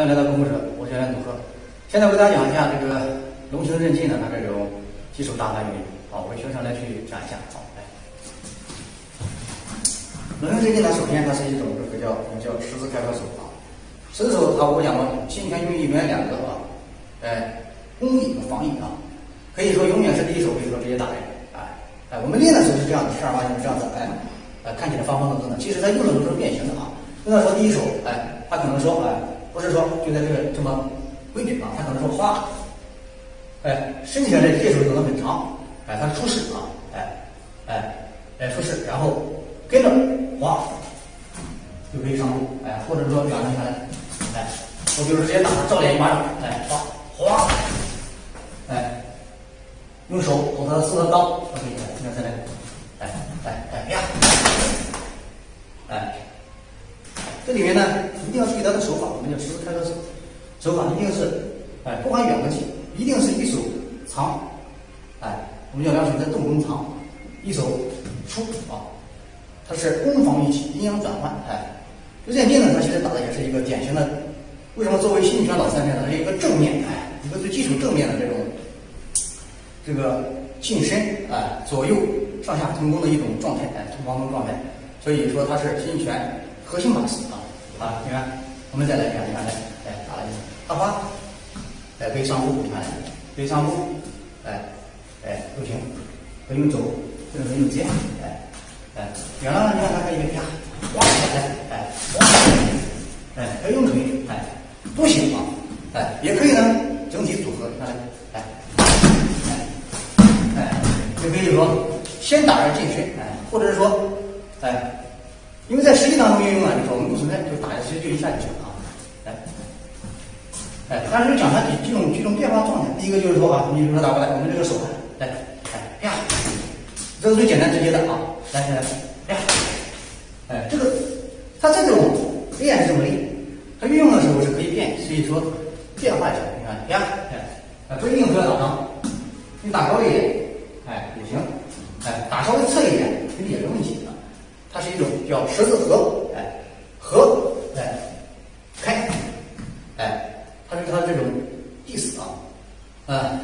欢迎来到功夫者，我是袁组合。现在我给大家讲一下这个龙形韧劲的它这种基础打法原理。好，我为学生来去讲一下。好，来，龙形韧劲呢，首先它是一种这个叫我们叫十字开合手啊。十字手，它我讲过，新拳用一元两个啊，哎，攻益和防御啊，可以说永远是第一手，可以说直接打人。哎哎，我们练的时候是这样的，正儿八经是这样的，哎哎，看起来方方正正的，其实它用的都是变形的啊。用到说第一手，哎，他可能说，哎。不是说就在这个这么规矩啊，他可能说哗，哎，伸起来的这手可能很长，哎，他出势啊，哎，哎，哎出势，然后跟着哗，就可以上路，哎，或者说两人下来，哎，我就是直接打他照脸一巴掌，哎，哗哗，哎，用手捅他的四合刀，OK，你看再来，哎哎哎呀，哎。这里面呢，一定要注意他的手法，我们叫十字开合手，手法一定是，哎，不管远和近，一定是一手长，哎，我们叫两手在动中长，一手出啊，它是攻防一起，阴阳转换，哎，刃劲呢，它其实打的也是一个典型的，为什么作为新拳老三面呢？它是一个正面，哎，一个最基础正面的这种，这个近身，哎，左右上下同攻的一种状态，哎，同防中状态，所以说它是新拳核心把式啊。啊，你看，我们再来一下，你看，来，来打了一下，大花，来背上步，你看，可以上步，哎，哎，都行，不用肘，或者可以用肩，哎，哎，远了你看它可以啪，哇，来，哎，哇，哎，可以用腿，哎，都行啊，哎，也可以呢，整体组合，你看，来，哎，哎，也可以说先打而近身，哎，或者是说，哎。因为在实际当中运用啊，就是说我们不存在，就打下去就一下就行了啊，哎，哎，但是讲它几几种几种变化状态。第一个就是说啊，你比如说打过来，我们这个手来，哎，呀，这是最简单直接的啊，来来来，呀，哎，这个它这种练是这么练，它运用的时候是可以变，所以说变化一下，你看呀，哎，不一定非要打长，你打高一点，哎也行，哎，打稍微侧一点，其实也没问题。它是一种叫十字合，哎，合，哎，开，哎，它是它这种意思啊，嗯，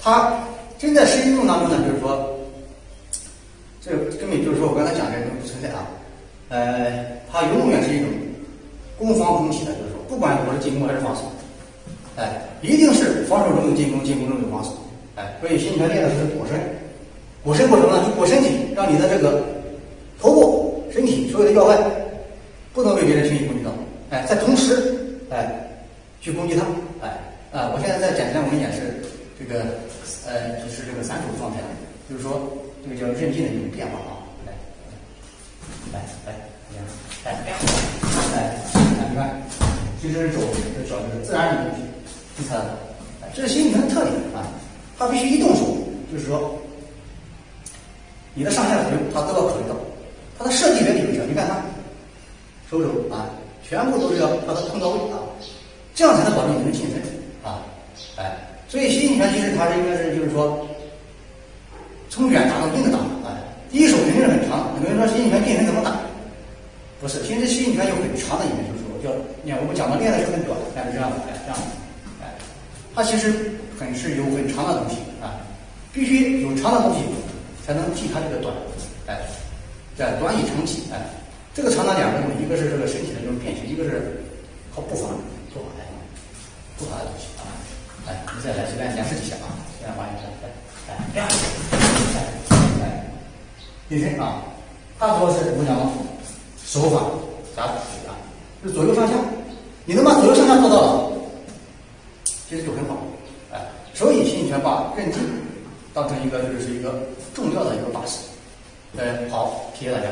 它真在实际运用当中呢，就是说，这根本就是说我刚才讲这个不存在啊，呃，它永远是一种攻防同体的，就是说，不管我是进攻还是防守，哎，一定是防守中有进攻，进攻中有防守，哎，所以新拳练的是裹身，裹身过程呢，就裹身体，让你的这个。头部、身体所有的要害不能被别人轻易攻击到，哎，在同时，哎，去攻击他，哎，啊，我现在在展示我们演示这个，呃，就是这个散手状态，就是说这个叫韧劲的一种变化啊，来，来，来，来，哎，哎，你看，其实手这脚就是自然的东西，你看，哎，这是新拳的特点啊，它必须一动手，就是说，你的上下左右，它都要考虑到。它的设计原理就是，你看它，手肘啊，全部都是要把它碰到位啊，这样才能保证你的近身啊，哎，所以吸引拳其实它是应该是就是说，从远打到近的打，哎，第一手肯定是很长，有人说吸引拳近身怎么打？不是，其实吸引拳有很长的一面，就是说叫，你看我们讲的练的是很短，但是这样子，哎，这样，哎，它其实很是有很长的东西啊，必须有长的东西才能替它这个短，在短以长体，哎，这个长短两个东西，一个是这个身体的这种变形，一个是靠步伐做法来步伐的东西啊，哎，你再来随便演示几下啊，随便玩一下，来，哎，哎，哎，变身啊，它主要是我讲手法夹子啊，是左右上下，你能把左右上下做到了，其实就很好，哎，所以新拳把韧劲当成一个就是一个重要的一个把式。嗯，好，谢谢大家。